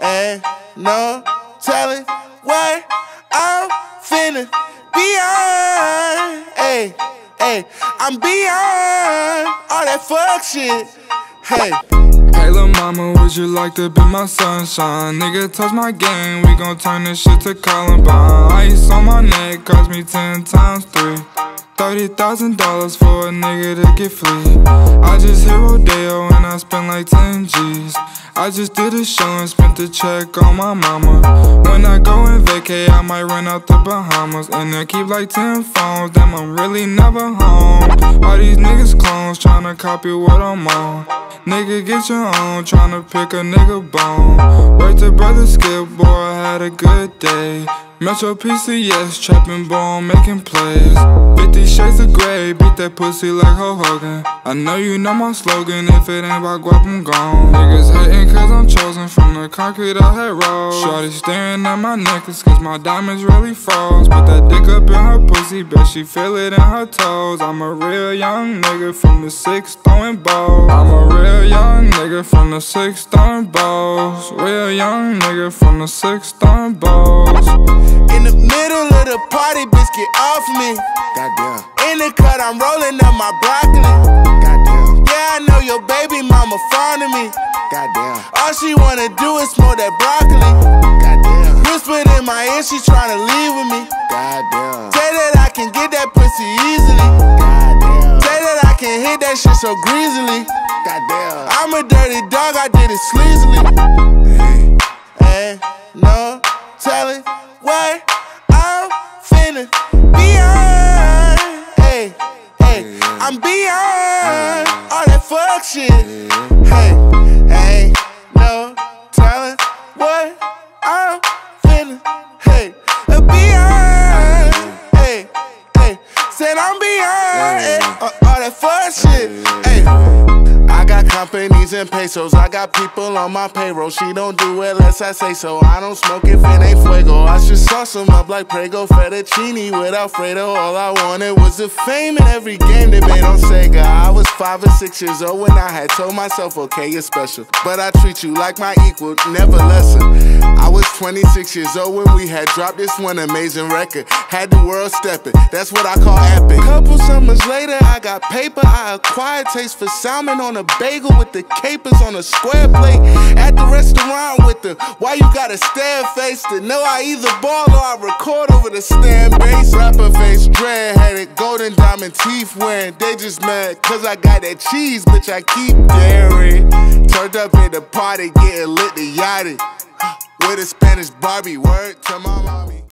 Ain't no telling what I'm finna beyond. Hey, hey, I'm beyond all that fuck shit. Hey. Hey lil' mama, would you like to be my sunshine? Nigga, touch my game, we gon' turn this shit to Columbine Ice on my neck, cost me ten times three Thirty thousand dollars for a nigga to get free. I just hit Rodeo and I spent like 10 G's. I just did a show and spent the check on my mama. When I go and vacay, I might run out the Bahamas. And I keep like 10 phones, damn, I'm really never home. All these niggas clones tryna copy what I'm on. Nigga, get your own, tryna pick a nigga bone. Right to brother Skip, boy, I had a good day. Metro PCS, trapping bone, making plays. 50 shades of gray, beat that pussy like Hulk Hogan. I know you know my slogan, if it ain't about guap, I'm gone. Niggas hating cause I'm chosen from the concrete I had rolled. Shorty staring at my necklace cause my diamonds really froze. Put that dick up in her pussy, bet she feel it in her toes. I'm a real young nigga from the six throwing balls. I'm a real young nigga from the six throwing balls. Real young nigga from the six throwing balls. In the middle of the party, bitch, get off me. Goddamn. In the cut, I'm rolling up my broccoli. Goddamn. Yeah, I know your baby mama fond of me. Goddamn. All she wanna do is smoke that broccoli. Goddamn. Whispered in my ear, she tryna leave with me. Goddamn. Say that I can get that pussy easily. Goddamn. Say that I can hit that shit so greasily. Goddamn. I'm a dirty dog, I did it sleazily. Hey, hey, no telling what I'm finna beyond. Hey, hey, I'm beyond all that fuck shit. Hey, ain't no telling what I'm finna. Hey, beyond. Hey, hey, said I'm beyond hey, all that fuck shit. Hey companies and pesos. I got people on my payroll. She don't do it unless I say so. I don't smoke if it ain't fuego. I should sauce them up like Prego fettuccine with Alfredo. All I wanted was the fame in every game they made on Sega. I was five or six years old when I had told myself, okay, you're special. But I treat you like my equal, never lesser. I was 26 years old when we had dropped this one amazing record. Had the world stepping, that's what I call epic. Couple summers later, I got paper. I acquired taste for salmon on a bagel with the capers on a square plate at the restaurant with the why you got a stare face to know I either ball or I record over the stand base. Rapper face, dread headed, golden diamond teeth wearing. They just mad cause I got that cheese, bitch. I keep daring. Turned up at the party, getting lit the Yachty with a Spanish Barbie. Word to my mommy.